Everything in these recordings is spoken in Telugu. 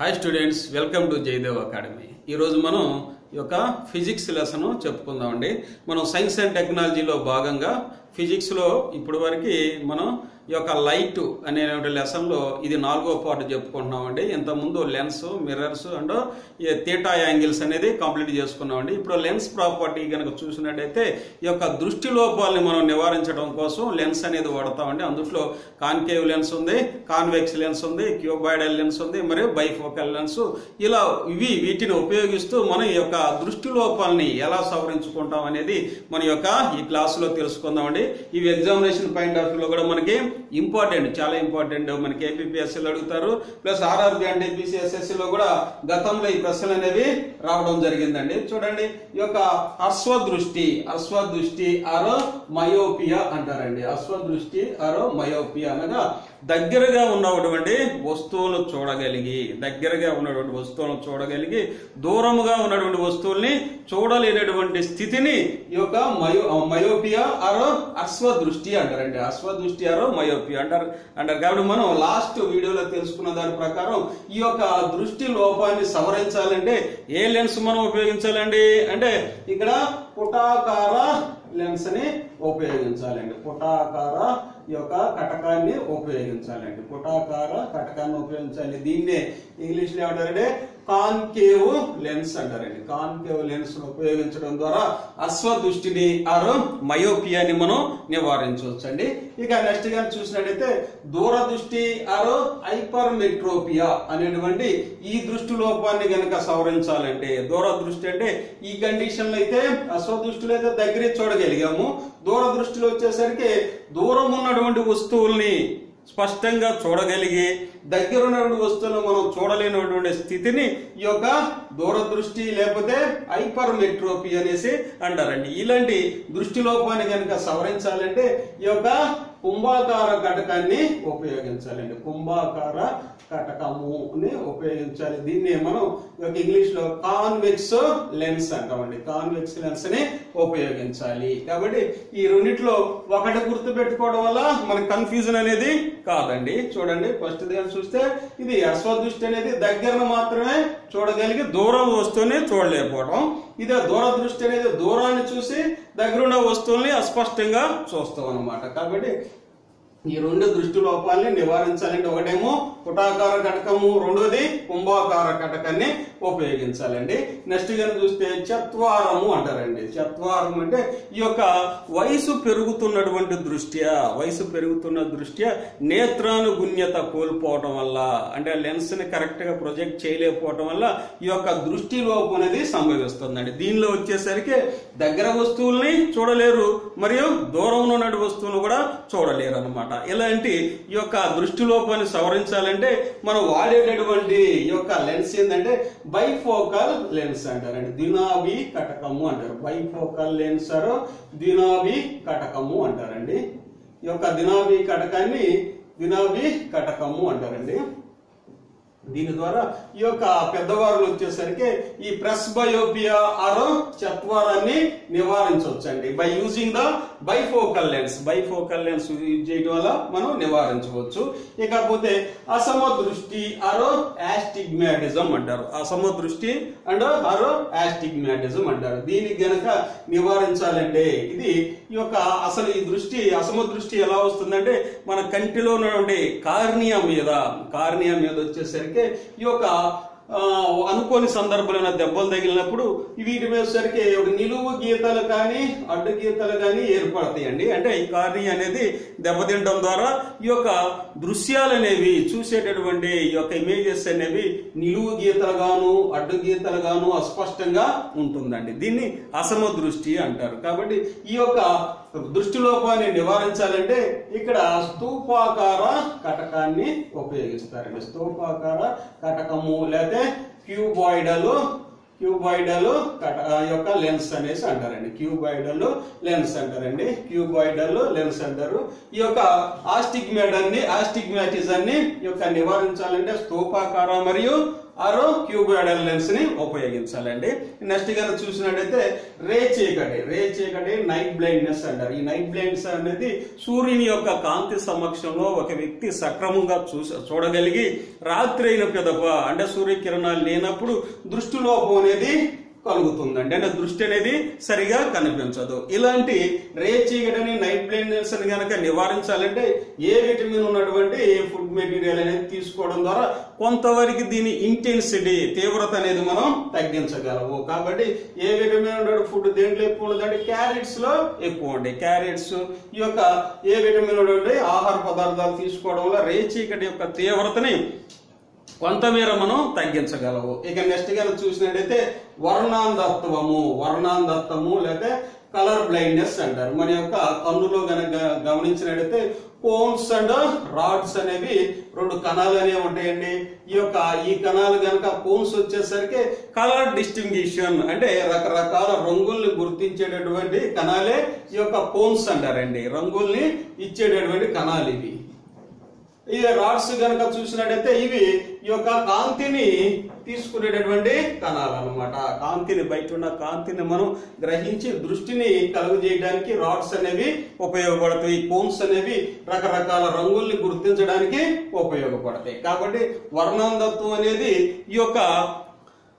Hi students welcome to Jayadev academy ఈరోజు మనం ఈ యొక్క ఫిజిక్స్ లెసన్ చెప్పుకుందామండి. మనం సైన్స్ అండ్ టెక్నాలజీలో భాగంగా ఫిజిక్స్లో ఇప్పటి వరకు మనం ఈ యొక్క లైట్ అనే లెసన్లో ఇది నాలుగో పార్ట్ చెప్పుకుంటున్నామండి. ఇంతకుముందు లెన్స్ మిర్రర్స్ అండ్ ఈ థీటా యాంగిల్స్ అనేది కంప్లీట్ చేసుకున్నామండి. ఇప్పుడు లెన్స్ ప్రాపర్టీ కనుక చూసినట్టయితే ఈ యొక్క దృష్టి లోపాలని మనం నివారించడం కోసం లెన్స్ అనేది వాడతామండి. అందులో కాన్కేవ్ లెన్స్ ఉంది కాన్వెక్స్ లెన్స్ ఉంది క్యూబాయిడల్ లెన్స్ ఉంది మరియు బైఫోకల్ లెన్స్. ఇలా ఇవి వీటిని ఉపయోగిస్తూ మనం ఈ యొక్క దృష్టి లోపాలని ఎలా సవరించుకుంటాం అనేది మన యొక్క ఈ క్లాసులో తెలుసుకుందామండి. ఇవి ఎగ్జామినేషన్ పాయింట్ ఆఫ్ వ్యూలో కూడా మనకి ఇంపార్టెంట్ చాలా ఇంపార్టెంట్. మనకి ఏపీఎస్సీలో అడుగుతారు. ప్లస్ ఆర్ఆర్బి అండ్ ఏపీసీఎస్ఎస్సీలో కూడా గతంలో ఈ ప్రశ్నలు అనేవి రావడం జరిగిందండి. చూడండి ఈ యొక్క అశ్వదృష్టి అశ్వదృష్టి ఆరో మయోపియా అంటారండి. అశ్వదృష్టి ఆరో మయోపియా అనగా దగ్గరగా ఉన్నటువంటి వస్తువులు చూడగలిగి దగ్గరగా ఉన్నటువంటి వస్తువులను చూడగలిగి దూరముగా ఉన్నటువంటి వస్తువుల్ని చూడలేనటువంటి స్థితిని ఈ యొక్క మయో మయోపియా ఆరో అశ్వదృష్టి అంటారండి. అశ్వదృష్టి ఆరో మయోపియా అంటారు. అంటారు కాబట్టి మనం లాస్ట్ వీడియోలో తెలుసుకున్న దాని ప్రకారం ఈ యొక్క దృష్టి లోపాన్ని సవరించాలంటే ఏ లెన్స్ మనం ఉపయోగించాలండి? అంటే ఇక్కడ పుటాకార లెన్స్ని ఉపయోగించాలండి. పుటాకార ఈ యొక్క కటకాన్ని ఉపయోగించాలండి. పుటాకార కటకాన్ని ఉపయోగించాలి. దీన్నే ఇంగ్లీష్లో ఏమంటారంటే కాన్కేవ్ లెన్స్ అంటారండి. కాన్కేవ్ లెన్స్ ఉపయోగించడం ద్వారా అశ్వదృష్టిని ఆరు మయోపియాని మనం నివారించవచ్చు అండి ఇక నెక్స్ట్గా చూసినట్టయితే దూరదృష్టి ఆరో హైపర్మెట్రోపియా అనేటువంటి ఈ దృష్టి లోపాన్ని గనక సవరించాలంటే దూరదృష్టి అంటే ఈ కండిషన్ అయితే అశ్వదృష్టిలో అయితే దగ్గరే చూడగలిగాము. దూరదృష్టిలో వచ్చేసరికి దూరం ఉన్నటువంటి వస్తువుల్ని స్పష్టంగా చూడగలిగి దగ్గర ఉన్నటువంటి వస్తువులను మనం చూడలేనటువంటి స్థితిని ఈ యొక్క దూరదృష్టి లేకపోతే హైపర్ మెట్రోపీ అనేసి అంటారండి. ఇలాంటి దృష్టి లోపాన్ని కనుక సవరించాలంటే ఈ యొక్క కుంభాకార ఘటకాన్ని ఉపయోగించాలండి. కుంభాకార కటకముని ఉపయోగించాలి. దీన్ని మనం ఈ ఇంగ్లీష్లో కాన్వెక్స్ లెన్స్ అంటామండి. కాన్వెక్స్ లెన్స్ని ఉపయోగించాలి. కాబట్టి ఈ రెండిట్లో ఒకటి గుర్తు పెట్టుకోవడం వల్ల మనకి కన్ఫ్యూజన్ అనేది కాదండి. చూడండి ఫస్ట్ దగ్గర చూస్తే ఇది అశ్వదృష్టి అనేది దగ్గరను మాత్రమే చూడగలిగి దూరం వస్తువుని చూడలేకపోవడం ఇదే దూరదృష్టి అనేది దూరాన్ని చూసి దగ్గరున్న వస్తువుల్ని అస్పష్టంగా చూస్తాం అనమాట కాబట్టి ఈ రెండు దృష్టి లోపాలని నివారించాలంటే ఒకటేమో పుటాకార కటకము రెండోది కుంభాకార కటకాన్ని ఉపయోగించాలండి. నెక్స్ట్ కనుక చూస్తే చత్వారము అంటారండి. చత్వారం అంటే ఈ యొక్క వయసు పెరుగుతున్నటువంటి దృష్ట్యా వయసు పెరుగుతున్న దృష్ట్యా నేత్రానుగుణ్యత కోల్పోవటం వల్ల అంటే లెన్స్ని కరెక్ట్గా ప్రొజెక్ట్ చేయలేకపోవటం వల్ల ఈ యొక్క దృష్టి లోపం అనేది సంభవిస్తుందండి. దీనిలో వచ్చేసరికి దగ్గర వస్తువుల్ని చూడలేరు మరియు దూరంలో ఉన్న వస్తువులను కూడా చూడలేరు అనమాట ఇలాంటి ఈ యొక్క దృష్టి లోపాన్ని సవరించాలంటే మనం వాడేటటువంటి ఈ యొక్క లెన్స్ ఏంటంటే బైఫోకల్ లెన్స్ అంటారండి దినాభి కటకము అంటారు. బైఫోకల్ లెన్స్ దినాభి కటకము అంటారండి. ఈ యొక్క దినాభి కటకాన్ని దినాభి కటకము అంటారండి. దీని ద్వారా ఈ యొక్క పెద్దవారులు వచ్చేసరికి ఈ ప్రెస్ బయోపియా అరో చత్వారాన్ని నివారించవచ్చండి. By using the bifocal lens bifocal lens use చేయడం వల్ల మనం నివారించవచ్చు. ఇకపోతే అసమ దృష్టి అరో యాస్టిగ్మాటిజం అంటారు. అసమ దృష్టి అండ్ ఆరో యాస్టిగ్మాటిజం అంటారు. దీనికి గనక నివారించాలంటే ఇది ఈ యొక్క అసలు ఈ దృష్టి అసమ దృష్టి ఎలా వస్తుందంటే మన కంటిలో ఉన్నటువంటి కార్నియా మీద. కార్నియా మీద వచ్చేసరికి ఈ యొక్క అనుకోని సందర్భాలైన దెబ్బలు తగిలినప్పుడు వీటి మీద ఒక నిలువు గీతలు కానీ అడ్డు గీతలు కానీ ఏర్పడతాయండి. అంటే ఈ కార్ని అనేది దెబ్బతింటం ద్వారా ఈ యొక్క దృశ్యాలు అనేవి చూసేటటువంటి ఈ యొక్క ఇమేజెస్ అనేవి నిలువు గీతలుగాను అడ్డు గీతలుగాను అస్పష్టంగా ఉంటుందండి. దీన్ని అసమ దృష్టి అంటారు. కాబట్టి ఈ యొక్క దృష్టిలోపాన్ని నివారించాలంటే ఇక్కడ స్తూపాకార కటకాన్ని ఉపయోగిస్తారండి. స్తూపాకార కటకము లేకపోతే క్యూబాయిడలు క్యూబాయిడల్ కట యొక్క లెన్స్ అనేసి అంటారండి. క్యూబాయిడల్ లెన్స్ అంటారండి. క్యూబాయిడల్ లెన్స్ అంటారు. ఈ యొక్క ఆస్టిగ్మేటాన్ని ఆస్టిగ్మాటిజాన్ని ఈ యొక్క నివారించాలంటే స్తూపాకార మరియు ఆరో క్యూబాయిడల్ లెన్స్ని ఉపయోగించాలండి. నెక్స్ట్ కనుక చూసినట్టయితే రే చీకటి రే చీకటి నైట్ బ్లైండ్నెస్ అంటారు. ఈ నైట్ బ్లైండ్నెస్ అనేది సూర్యుని యొక్క కాంతి సమక్షంలో ఒక వ్యక్తి సక్రమంగా చూస చూడగలిగి రాత్రి అయిన పెదప అంటే సూర్యకిరణాలు లేనప్పుడు దృష్టిలోపం అనేది కలుగుతుందండి అంటే దృష్టి అనేది సరిగా కనిపించదు. ఇలాంటి రే చీకటిని నైట్ బ్లైండ్నెస్ అని కనుక నివారించాలంటే ఏ విటమిన్ ఉన్నటువంటి ఫుడ్ మెటీరియల్ అనేది తీసుకోవడం ద్వారా కొంతవరకు దీని ఇంటెన్సిటీ తీవ్రత అనేది మనం తగ్గించగలము. కాబట్టి ఏ విటమిన్ ఉన్న ఫుడ్ దేంట్లో ఎక్కువ ఉండదంటే క్యారెట్స్లో ఎక్కువ ఉండే క్యారెట్స్ ఈ యొక్క ఏ విటమిన్ ఉన్నటువంటి ఆహార పదార్థాలు తీసుకోవడం వల్ల రే చీకటి యొక్క తీవ్రతని కొంతమేర మనం తగ్గించగలవు ఇక నెక్స్ట్గా చూసినట్టయితే వర్ణాంధత్వము వర్ణాంధత్వము లేకపోతే కలర్ బ్లైండ్నెస్ అంటారు. మన యొక్క కన్నులో గనక గమనించినట్టయితే కోన్స్ అండ్ రాడ్స్ అనేవి రెండు కణాలు అనేవి ఉంటాయండి. ఈ యొక్క ఈ కణాలు గనక కోన్స్ వచ్చేసరికి కలర్ డిస్టింగ్విషన్ అంటే రకరకాల రంగుల్ని గుర్తించేటటువంటి కణాలే ఈ యొక్క కోన్స్ అంటారండి. రంగుల్ని ఇచ్చేటటువంటి కణాలు ఇవి. ఈ రాడ్స్ కనుక చూసినట్టయితే ఇవి ఈ యొక్క కాంతిని తీసుకునేటటువంటి కణాలు అనమాట కాంతిని బయట ఉన్న కాంతిని మనం గ్రహించి దృష్టిని కలుగు చేయడానికి రాడ్స్ అనేవి ఉపయోగపడతాయి. కోన్స్ అనేవి రకరకాల రంగుల్ని గుర్తించడానికి ఉపయోగపడతాయి. కాబట్టి వర్ణాంధత్వం అనేది ఈ యొక్క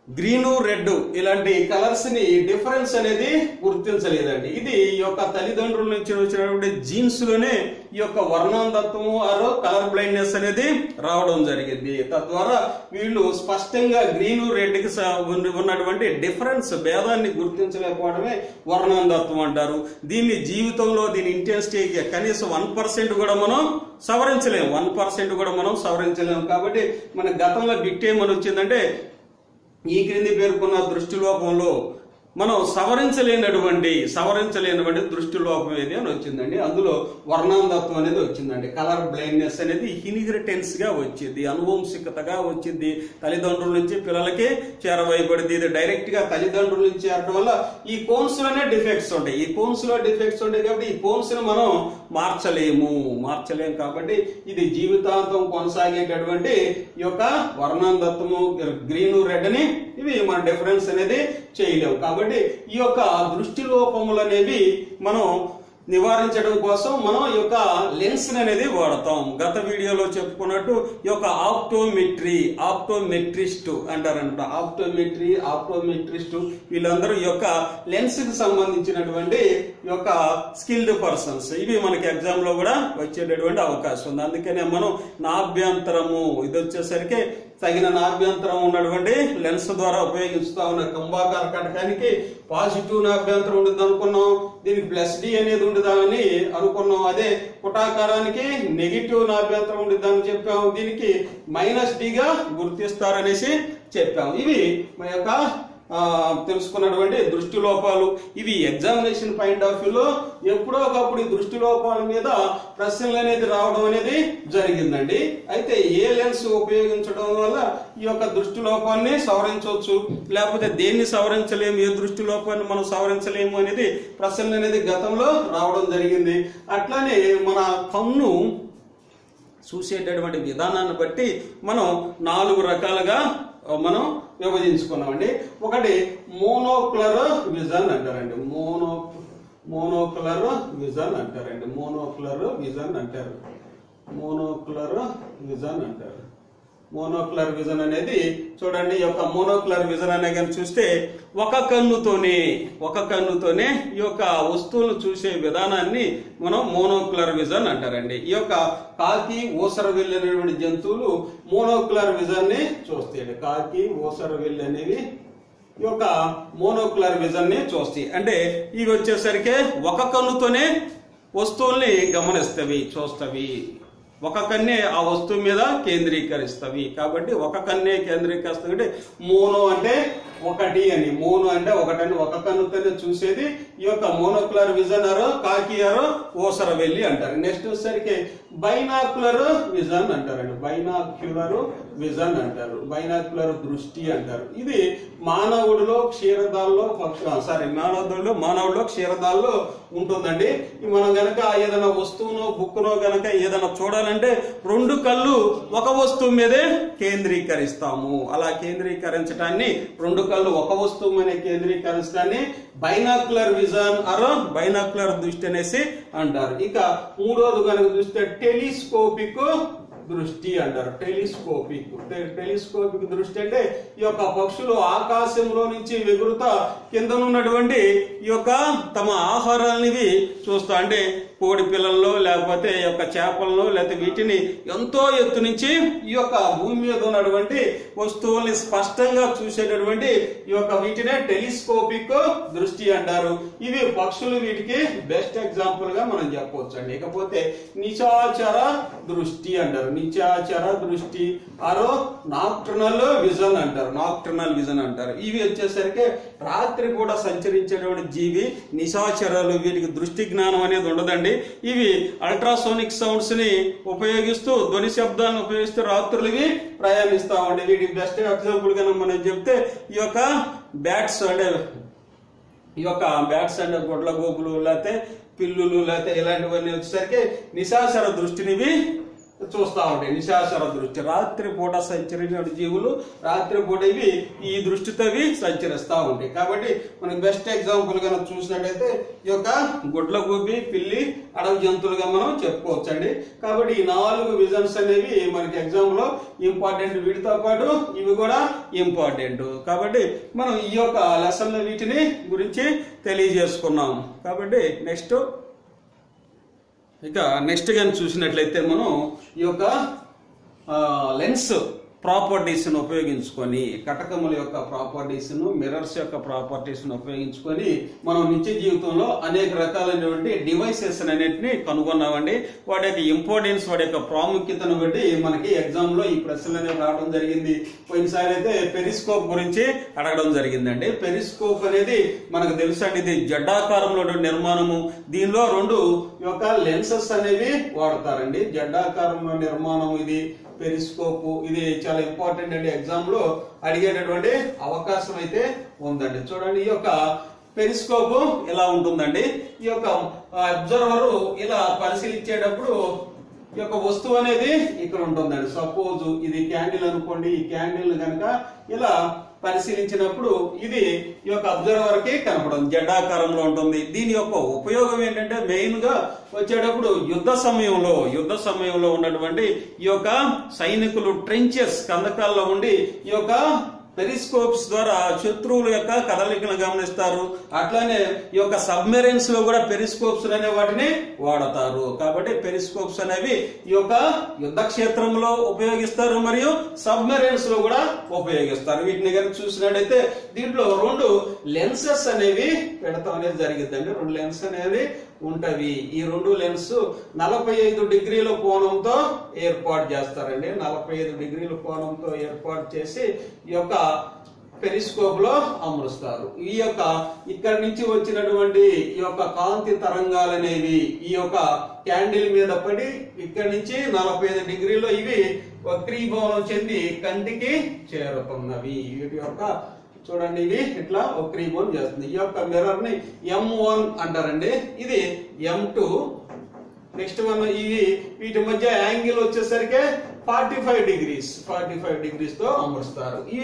గ్రీను రెడ్ ఇలాంటి కలర్స్ని డిఫరెన్స్ అనేది గుర్తించలేదండి. ఇది ఈ యొక్క తల్లిదండ్రుల నుంచి వచ్చినటువంటి జీన్స్లోనే ఈ యొక్క వర్ణాంధత్వము ఆరో కలర్ బ్లైండ్నెస్ అనేది రావడం జరిగింది. తద్వారా వీళ్ళు స్పష్టంగా గ్రీను రెడ్కి ఉన్నటువంటి డిఫరెన్స్ భేదాన్ని గుర్తించలేకపోవడమే వర్ణాంధత్వం అంటారు. దీన్ని జీవితంలో దీని ఇంటెన్సిటీ కనీసం వన్ పర్సెంట్ కూడా మనం సవరించలేము వన్ పర్సెంట్ కూడా మనం సవరించలేము కాబట్టి మన గతంలో బిట్ ఏమని వచ్చిందంటే ఈ క్రింది పేర్కొన్న దృష్టి లోపంలో మనం సవరించలేనటువంటి సవరించలేనటువంటి దృష్టి లోపం ఏది అని వచ్చిందండి. అందులో వర్ణాంధత్వం అనేది వచ్చిందండి. కలర్ బ్లైండ్నెస్ అనేది ఇన్హెరిటెన్స్గా వచ్చింది అనువంశికతగా వచ్చింది. తల్లిదండ్రుల నుంచి పిల్లలకి చేరవేయబడింది. ఇది డైరెక్ట్గా తల్లిదండ్రుల నుంచి చేరడం వల్ల ఈ కోన్స్లోనే డిఫెక్ట్స్ ఉంటాయి. ఈ కోన్స్లో డిఫెక్ట్స్ ఉంటాయి కాబట్టి ఈ కోన్స్ను మనం మార్చలేము. మార్చలేము కాబట్టి ఇది జీవితాంతం కొనసాగేటటువంటి ఈ యొక్క వర్ణాంధత్వము గ్రీన్ రెడ్ అని ఇవి మన డిఫరెన్స్ అనేది చేయలేవు. కాబట్టి ఈ యొక్క దృష్టి లోపములు అనేవి మనం నివారించడం కోసం మనం ఈ యొక్క లెన్స్ అనేది వాడతాం. గత వీడియోలో చెప్పుకున్నట్టు ఈ యొక్క ఆప్టోమెట్రీ ఆప్టోమెట్రిస్ట్ అంటారనమాట ఆప్టోమెట్రీ ఆప్టోమెట్రిస్ట్ వీళ్ళందరూ ఈ యొక్క లెన్స్కి సంబంధించినటువంటి ఈ యొక్క స్కిల్డ్ పర్సన్స్. ఇవి మనకి ఎగ్జామ్లో కూడా వచ్చేటటువంటి అవకాశం ఉంది. అందుకనే మనం నాభ్యంతరము ఇది వచ్చేసరికి తగిన నాభ్యంతరం ఉన్నటువంటి లెన్స్ ద్వారా ఉపయోగిస్తా ఉన్న కుంభాకార కటకానికి పాజిటివ్ నాభ్యంతరం ఉండదు అనుకున్నాం. దీనికి ప్లస్ డి అనేది ఉండదని అనుకున్నాం. అదే పుటాకారానికి నెగిటివ్ నాభ్యంతరం ఉండదని చెప్పాము. దీనికి మైనస్ డిగా గుర్తిస్తారనేసి చెప్పాము. ఇవి మా యొక్క తెలుసుకున్నటువంటి దృష్టి లోపాలు. ఇవి ఎగ్జామినేషన్ పాయింట్ ఆఫ్ వ్యూలో ఎప్పుడో ఒకప్పుడు ఈ దృష్టి లోపాల మీద ప్రశ్నలు అనేది రావడం అనేది జరిగిందండి. అయితే ఏ లెన్స్ ఉపయోగించడం వల్ల ఈ యొక్క దృష్టి లోపాన్ని సవరించవచ్చు? లేకపోతే దేన్ని సవరించలేము? ఏ దృష్టి లోపాన్ని మనం సవరించలేము అనేది ప్రశ్నలు అనేది గతంలో రావడం జరిగింది. అట్లానే మన కన్ను చూసేటటువంటి విధానాన్ని బట్టి మనం నాలుగు రకాలుగా మనం విభజించుకున్నామండి ఒకటి మోనోక్లర్ విజన్ అంటారండి. మోనో మోనోక్లర్ విజన్ అంటారండి. మోనోక్లర్ విజన్ అంటారు. మోనోక్లర్ విజన్ అంటారు. మోనోక్లర్ విజన్ అనేది చూడండి ఈ యొక్క మోనోక్లర్ విజన్ అనే కానీ చూస్తే ఒక కన్నుతోనే ఒక కన్నుతోనే ఈ యొక్క వస్తువులను చూసే విధానాన్ని మనం మోనోక్లర్ విజన్ అంటారండి. ఈ యొక్క కాకి ఊసర వెళ్ళినటువంటి జంతువులు మోనోక్లర్ విజన్ని చూస్తాయి కాకి ఊసర వెళ్ళి అనేవి ఈ యొక్క మోనోక్లర్ విజన్ని చూస్తాయి. అంటే ఇవి వచ్చేసరికి ఒక కన్నుతోనే వస్తువుల్ని గమనిస్తవి చూస్తవి. ఒక కన్నే ఆ వస్తువు మీద కేంద్రీకరిస్తవి. కాబట్టి ఒక కన్నే కేంద్రీకరిస్తుంది. అంటే మోనో అంటే ఒకటి అని. మోనో అంటే ఒకటని ఒక కన్నుతోనే చూసేది ఈ యొక్క మోనోక్యులర్ విజన్ అరు కాకియారో ఓసర వెళ్ళి అంటారు. నెక్స్ట్ వచ్చేసరికి బైనాక్యులర్ విజన్ అంటారండి. బైనాక్యులర్ విజన్ అంటారు. బైనాక్యులర్ దృష్టి అంటారు. ఇది మానవుడిలో క్షీరదాల్లో పక్ష సారీ మానవుడిలో మానవుడిలో క్షీరదాల్లో ఉంటుందండి. మనం గనక ఏదైనా వస్తువునో బుక్కునో గనక ఏదైనా చూడాలంటే రెండు కళ్ళు ఒక వస్తువు మీదే కేంద్రీకరిస్తాము. అలా కేంద్రీకరించడాన్ని రెండు కళ్ళు ఒక వస్తువు మీద కేంద్రీకరించడాన్ని బైనాక్యులర్ విజన్ అరో బైనాక్యులర్ దృష్టి అనేసి అంటారు. ఇక మూడోది కనుక చూస్తే టెలిస్కోపిక్ దృష్టి అంటారు. టెలిస్కోపిక్. టెలిస్కోపిక్ దృష్టి అంటే ఈ యొక్క పక్షులు ఆకాశంలో నుంచి ఎగురుతా కిందనున్నటువంటి ఈ యొక్క తమ ఆహారాలనివి చూస్తా అంటే కోడి పిల్లల్లో లేకపోతే ఈ యొక్క చేపలను లేకపోతే వీటిని ఎంతో ఎత్తు నుంచి ఈ యొక్క భూమి మీద ఉన్నటువంటి వస్తువుల్ని స్పష్టంగా చూసేటటువంటి ఈ యొక్క వీటినే టెలిస్కోపిక్ దృష్టి అంటారు. ఇవి పక్షులు వీటికి బెస్ట్ ఎగ్జాంపుల్గా మనం చెప్పవచ్చు అండి ఇకపోతే నిశాచర దృష్టి అంటారు. నిశాచర దృష్టి. ఆరో నాక్టర్నల్ విజన్ అంటారు. నాక్టర్నల్ విజన్ అంటారు. ఇవి వచ్చేసరికి రాత్రి కూడా సంచరించేటువంటి జీవి నిశాచరాలు వీటికి దృష్టి జ్ఞానం అనేది ఉండదండి. ఇవి అల్ట్రాసోనిక్ సౌండ్స్ని ఉపయోగిస్తూ ధ్వని శబ్దాలను ఉపయోగిస్తూ రాత్రులు ఇవి ప్రయాణిస్తామండి వీటికి బెస్ట్ ఎగ్జాంపుల్గా మనం చెప్తే ఈ యొక్క బ్యాట్స్ అంటే ఈ యొక్క బ్యాట్స్ అండ్ గొడ్ల గోపులు లేకపోతే పిల్లులు లేకపోతే ఇలాంటివన్నీ వచ్చేసరికి నిశాచర దృష్టినివి చూస్తూ ఉంటాయి నిశాచర దృష్టి. రాత్రిపూట సంచరించిన జీవులు రాత్రిపూట ఇవి ఈ దృష్టితో ఇవి సంచరిస్తా ఉంటాయి కాబట్టి మనకి బెస్ట్ ఎగ్జాంపుల్గా చూసినట్టయితే ఈ యొక్క గుడ్ల గోపి పిల్లి అడవి జంతువులుగా మనం చెప్పుకోవచ్చు అండి కాబట్టి ఈ నాలుగు విజన్స్ అనేవి మనకి ఎగ్జామ్లో ఇంపార్టెంట్ వీటితో పాటు ఇవి కూడా ఇంపార్టెంట్ కాబట్టి మనం ఈ యొక్క లెసన్ వీటిని గురించి తెలియజేసుకున్నాం. కాబట్టి నెక్స్ట్ ఇక నెక్స్ట్ కానీ చూసినట్లయితే మనం ఈ యొక్క లెన్స్ ప్రాపర్టీస్ను ఉపయోగించుకొని కటకముల యొక్క ప్రాపర్టీస్ను మిర్రర్స్ యొక్క ప్రాపర్టీస్ను ఉపయోగించుకొని మనం నిత్య జీవితంలో అనేక రకాలైనటువంటి డివైసెస్ అనేటిని కనుగొన్నామండి. వాటి యొక్క ఇంపార్టెన్స్ వాటి యొక్క ప్రాముఖ్యతను బట్టి మనకి ఎగ్జామ్లో ఈ ప్రశ్నలు అనేవి రావడం జరిగింది. పోయినసారి అయితే పెరిస్కోప్ గురించి అడగడం జరిగిందండి. పెరిస్కోప్ అనేది మనకు తెలుసండి ఇది జడ్డాకారంలో నిర్మాణము. దీనిలో రెండు యొక్క లెన్సెస్ అనేవి వాడతారండి. జడ్డాకారంలో నిర్మాణం ఇది పెరిస్కోప్. ఇది చాలా ఇంపార్టెంట్ అండి. ఎగ్జామ్లో అడిగేటటువంటి అవకాశం అయితే ఉందండి. చూడండి ఈ యొక్క పెరిస్కోప్ ఇలా ఉంటుందండి? ఈ యొక్క అబ్జర్వర్ ఇలా పరిశీలించేటప్పుడు ఈ యొక్క వస్తువు అనేది ఇక్కడ ఉంటుందండి. సపోజ్ ఇది క్యాండిల్ అనుకోండి. ఈ క్యాండిల్ కనుక ఇలా పరిశీలించినప్పుడు ఇది ఈ యొక్క అబ్జర్వర్కి కనపడం జెండాకారంలో ఉంటుంది. దీని యొక్క ఉపయోగం ఏంటంటే మెయిన్గా వచ్చేటప్పుడు యుద్ధ సమయంలో యుద్ధ సమయంలో ఉన్నటువంటి ఈ యొక్క సైనికులు ట్రెంచెస్ కందకాల్లో ఉండి ఈ యొక్క పెరిస్కోప్స్ ద్వారా శత్రువుల యొక్క కదలికను గమనిస్తారు. అట్లానే ఈ యొక్క సబ్మెరైన్స్లో కూడా పెరిస్కోప్స్ అనే వాటిని వాడతారు. కాబట్టి పెరిస్కోప్స్ అనేవి ఈ యొక్క యుద్ధ క్షేత్రంలో ఉపయోగిస్తారు మరియు సబ్మెరైన్స్లో కూడా ఉపయోగిస్తారు. వీటిని కనుక చూసినట్టయితే దీంట్లో రెండు లెన్సెస్ అనేవి పెడతాం అనేది జరిగిందండి రెండు లెన్స్ అనేవి ఉంటవి ఈ రెండు లెన్స్ నలభై ఐదు డిగ్రీల కోణంతో ఏర్పాటు చేస్తారండి. నలభై ఐదు డిగ్రీల కోణంతో ఏర్పాటు చేసి ఈ యొక్క పెరిస్కోప్లో అమరుస్తారు. ఈ యొక్క ఇక్కడి నుంచి వచ్చినటువంటి ఈ యొక్క కాంతి తరంగాలు అనేవి ఈ యొక్క క్యాండిల్ మీద పడి ఇక్కడి నుంచి నలభై ఐదు డిగ్రీలో ఇవి వక్రీభవనం చెంది కంటికి చేరుతున్నవి వీటి యొక్క చూడండి ఇవి ఇట్లా వక్రీభవనం చేస్తుంది. ఈ యొక్క మిర్రర్ని ఎం వన్ అంటారండి. ఇది ఎం టూ నెక్స్ట్ వన్ ఇవి వీటి మధ్య యాంగిల్ వచ్చేసరికి forty five degrees forty five డిగ్రీస్తో అమరుస్తారు. ఈ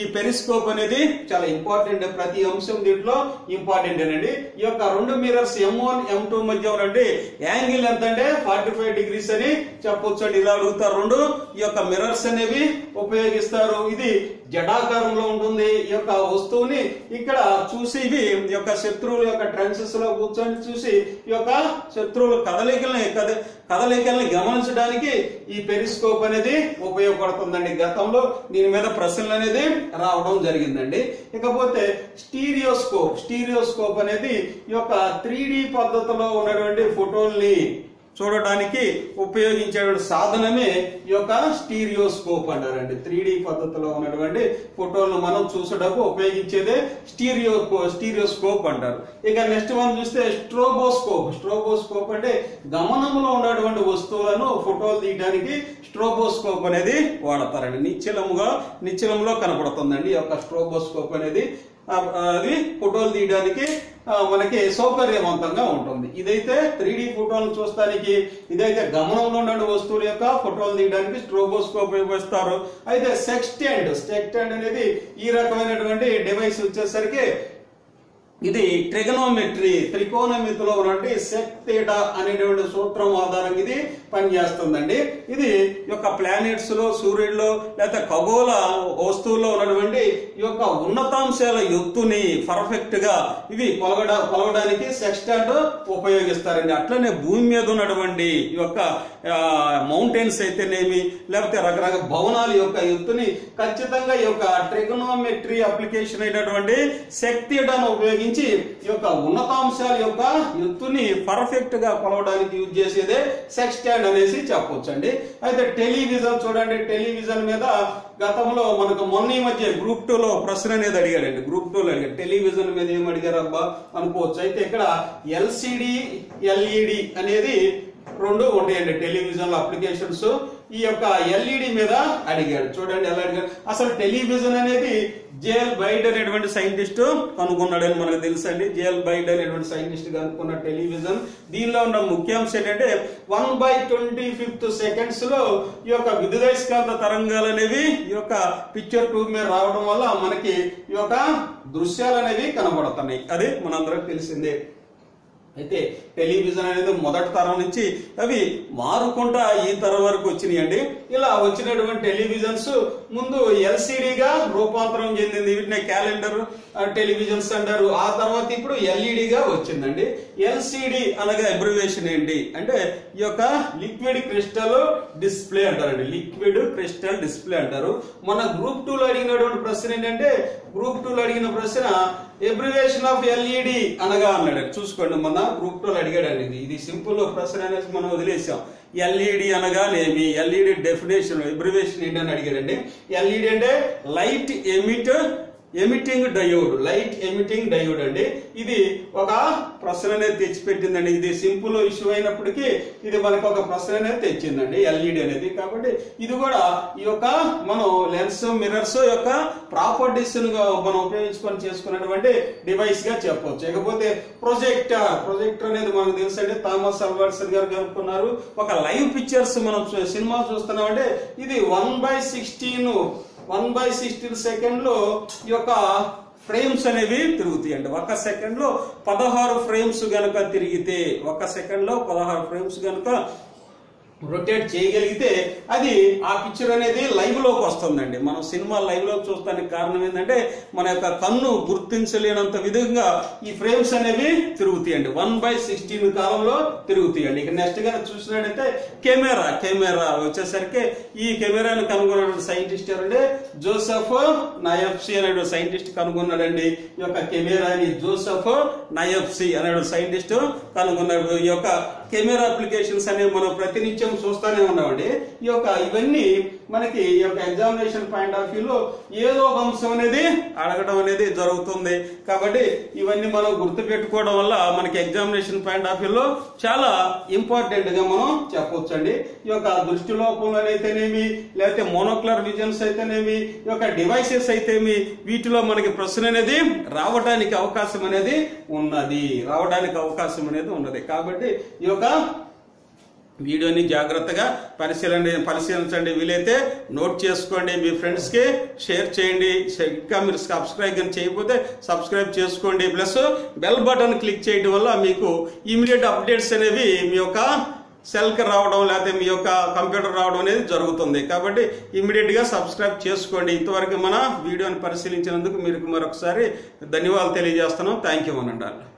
ఈ పెరిస్కోప్ అనేది చాలా ఇంపార్టెంట్. ప్రతి అంశం దీంట్లో ఇంపార్టెంట్ అండి ఈ యొక్క రెండు mirrors M one M two మధ్య ఉన్నటువంటి యాంగిల్ ఎంత అంటే ఫార్టీ ఫైవ్ డిగ్రీస్ అని చెప్పొచ్చు అండి ఇలా అడుగుతారు రెండు. ఈ యొక్క మిరర్స్ అనేవి ఉపయోగిస్తారు. ఇది జడాకారంలో ఉంటుంది. ఈ యొక్క వస్తువుని ఇక్కడ చూసి ఇవి ఈ యొక్క శత్రువుల యొక్క ట్రెన్సెస్లో కూర్చొని చూసి ఈ యొక్క శత్రువుల కదలికల్ని కదలికల్ని గమనించడానికి ఈ పెరిస్కోప్ అనేది ఉపయోగపడుతుందండి. గతంలో దీని మీద ప్రశ్నలు అనేది రావడం జరిగిందండి. ఇకపోతే స్టీరియోస్కోప్ స్టీరియోస్కోప్ అనేది ఈ యొక్క త్రీ పద్ధతిలో ఉన్నటువంటి ఫోటోల్ని చూడడానికి ఉపయోగించే సాధనమే ఈ యొక్క స్టీరియోస్కోప్ అంటారండి. త్రీ పద్ధతిలో ఉన్నటువంటి ఫోటోలను మనం చూసటకు ఉపయోగించేదే స్టీరియో స్టీరియోస్కోప్ అంటారు. ఇక నెక్స్ట్ వన్ చూస్తే స్ట్రోబోస్కోప్. స్ట్రోబోస్కోప్ అంటే గమనంలో ఉన్నటువంటి వస్తువులను ఫోటోలు తీయడానికి స్ట్రోబోస్కోప్ అనేది వాడతారండి. నిశ్చలముగా నిశ్చలంలో కనపడుతుందండి ఈ యొక్క స్ట్రోబోస్కోప్ అనేది. అది ఫోటోలు తీయడానికి మనకి సౌకర్యవంతంగా ఉంటుంది. ఇదైతే త్రీ డి ఫోటోలు చూస్తానికి ఇదైతే గమనంలో ఉన్న వస్తువుల యొక్క ఫోటోలు తీయడానికి స్ట్రోబోస్కోప్ ఉపయోగిస్తారు. అయితే సెక్స్టెండ్ సెక్స్టెండ్ అనేది ఈ రకమైనటువంటి డివైస్ వచ్చేసరికి ఇది ట్రిగనోమెట్రీ త్రికోణమితిలో ఉన్నటువంటి సెక్ అనేటువంటి సూత్రం ఆధారంగా ఇది పనిచేస్తుందండి. ఇది యొక్క ప్లానెట్స్లో సూర్యుడిలో లేదా ఖగోళ వస్తువుల్లో ఉన్నటువంటి ఈ యొక్క ఉన్నతాంశాల ఎత్తుని పర్ఫెక్ట్గా ఇవి కొలగడ కొలవడానికి సెక్స్టాండ్ ఉపయోగిస్తారండి. అట్లనే భూమి మీద ఉన్నటువంటి ఈ యొక్క మౌంటైన్స్ అయితేనేమి లేకపోతే రకరకాల భవనాల యొక్క ఎత్తుని ఖచ్చితంగా ఈ యొక్క ట్రిగనోమెట్రీ అప్లికేషన్ అయినటువంటి శక్తిడాను ఉపయోగించి ఈ యొక్క ఉన్నతాంశాల యొక్క ఎత్తుని పర్ఫెక్ట్గా కొలవడానికి యూజ్ చేసేదే సెక్స్టాండ్ అనేసి చెప్పొచ్చు అండి అయితే టెలివిజన్ చూడండి టెలివిజన్ మీద గతంలో మనకు మొన్న ఈ మధ్య గ్రూప్ టూ లో ప్రశ్న అనేది అడిగాడండి గ్రూప్ టూ లో అడిగాడు టెలివిజన్ మీద ఏం అడిగారు అబ్బా అనుకోవచ్చు. అయితే ఇక్కడ ఎల్సిడి ఎల్ఈడి అనేది రెండు ఉంటాయండి టెలివిజన్ అప్లికేషన్స్ ఈ యొక్క ఎల్ఈడి మీద అడిగాడు చూడండి ఎలా అడిగాడు అసలు టెలివిజన్ అనేది జేఎల్ బైడ్ అనేటువంటి సైంటిస్ట్ కనుగొన్నాడని మనకు తెలుసండి. జేఎల్ బైడ్ అనేటువంటి సైంటిస్ట్ కనుక్కున్న టెలివిజన్ దీనిలో ఉన్న ముఖ్యాంశం ఏంటంటే వన్ బై ట్వంటీ ఫిఫ్త్ సెకండ్స్లో ఈ యొక్క విద్యుదయస్కాంత తరంగాలు అనేవి ఈ యొక్క పిక్చర్ ట్యూబ్ మీద రావడం వల్ల మనకి ఈ యొక్క దృశ్యాలు అనేవి కనబడుతున్నాయి. అది మనందరం తెలిసిందే. అయితే టెలివిజన్ అనేది మొదటి తరం నుంచి అవి మారుకుంటా ఈ తరం వరకు వచ్చినాయండి. ఇలా వచ్చినటువంటి టెలివిజన్స్ ముందు ఎల్సిడిగా రూపాంతరం చెందింది. వీటిని క్యాలెండర్ టెలివిజన్స్ అంటారు ఆ తర్వాత ఇప్పుడు ఎల్ఈడిగా వచ్చిందండి. ఎల్సిడి అనగా అబ్రివేషన్ ఏంటి? అంటే ఈ యొక్క లిక్విడ్ క్రిస్టల్ డిస్ప్లే అంటారండి. లిక్విడ్ క్రిస్టల్ డిస్ప్లే అంటారు. మన గ్రూప్ టూ లో అడిగినటువంటి ప్రశ్న ఏంటంటే గ్రూప్ టూ లో అడిగిన ప్రశ్న ఎబ్రివేషన్ ఆఫ్ ఎల్ఈడి అనగా అన్నాడు. చూసుకోండి మన గ్రూప్ టూ లో అడిగాడండి. ఇది ఇది సింపుల్ ప్రశ్న అనేసి మనం వదిలేసాం. ఎల్ఈడి అనగానేమి? ఎల్ఈడి డెఫినేషన్ ఎబ్రివేషన్ ఏంటి అని అడిగాడండి. ఎల్ఈడి అంటే light emit emitting diode light emitting diode అండి. ఇది ఒక ప్రశ్న అనేది తెచ్చిపెట్టిందండి. ఇది సింపుల్ ఇష్యూ అయినప్పటికీ ఇది మనకు ఒక ప్రశ్న అనేది తెచ్చిందండి ఎల్ఈడి అనేది. కాబట్టి ఇది కూడా ఈ యొక్క మనం లెన్స్ మిర్రర్స్ యొక్క ప్రాపర్టీస్ మనం ఉపయోగించుకొని చేసుకున్నటువంటి డివైస్గా చెప్పవచ్చు ఇకపోతే ప్రొజెక్టర్ ప్రొజెక్టర్ అనేది మనకు తెలుసండి. థామస్ అల్వర్సన్ గారు కనుక్కున్నారు. ఒక లైవ్ పిక్చర్స్ మనం సినిమా చూస్తున్నామంటే ఇది one by sixteen one by sixteen సెకండ్లో ఈ యొక్క ఫ్రేమ్స్ అనేవి తిరుగుతాయండి ఒక సెకండ్లో పదహారు ఫ్రేమ్స్ కనుక తిరిగితే ఒక సెకండ్లో పదహారు ఫ్రేమ్స్ కనుక రొటేట్ చేయగలిగితే అది ఆ పిక్చర్ అనేది లైవ్లోకి వస్తుందండి. మనం సినిమా లైవ్ చూస్తానికి కారణం ఏంటంటే మన యొక్క కన్ను గుర్తించలేనంత విధంగా ఈ ఫ్రేమ్స్ అనేవి తిరుగుతాయండి. వన్ బై సిక్స్టీన్ కాలంలో తిరుగుతాయండి. ఇక నెక్స్ట్గా చూసినట్టయితే కెమెరా కెమెరా వచ్చేసరికి ఈ కెమెరాను కనుగొన్నటువంటి సైంటిస్ట్ ఎవరంటే జోసెఫ్ నయఫ్సి అనే సైంటిస్ట్ కనుగొన్నాడండి. ఈ యొక్క కెమెరాని జోసెఫ్ నయఫ్సి అనే సైంటిస్ట్ కనుగొన్నాడు. ఈ యొక్క కెమెరా అప్లికేషన్స్ అనేవి మనం ప్రతినిత్యం చూస్తూనే ఉన్నామండి. ఈ యొక్క ఇవన్నీ మనకి ఈ యొక్క ఎగ్జామినేషన్ పాయింట్ ఆఫ్ వ్యూలో ఏదో ఒక అంశం అనేది అడగడం అనేది జరుగుతుంది. కాబట్టి ఇవన్నీ మనం గుర్తు పెట్టుకోవడం వల్ల మనకి ఎగ్జామినేషన్ పాయింట్ ఆఫ్ వ్యూలో చాలా ఇంపార్టెంట్గా మనం చెప్పొచ్చండి. ఈ యొక్క దృష్టి లోపంలోనైతేనేమి లేకపోతే మోనోక్లర్ విజన్స్ అయితేనేమి ఈ యొక్క డివైసెస్ అయితేమి వీటిలో మనకి ప్రశ్న అనేది రావడానికి అవకాశం అనేది ఉన్నది. రావడానికి అవకాశం అనేది ఉన్నది. కాబట్టి ఈ యొక్క వీడియోని జాగ్రత్తగా పరిశీలన పరిశీలించండి. వీలైతే నోట్ చేసుకోండి మీ ఫ్రెండ్స్కి షేర్ చేయండి. ఇంకా మీరు సబ్స్క్రైబ్ కానీ చేయకపోతే సబ్స్క్రైబ్ చేసుకోండి. ప్లస్ బెల్ బటన్ క్లిక్ చేయడం వల్ల మీకు ఇమీడియట్ అప్డేట్స్ అనేవి మీ యొక్క సెల్కి రావడం లేకపోతే మీ యొక్క కంప్యూటర్ రావడం అనేది జరుగుతుంది. కాబట్టి ఇమీడియట్గా సబ్స్క్రైబ్ చేసుకోండి. ఇంతవరకు మన వీడియోని పరిశీలించినందుకు మీకు మరొకసారి ధన్యవాదాలు తెలియజేస్తున్నాం. థ్యాంక్ యూ అనండి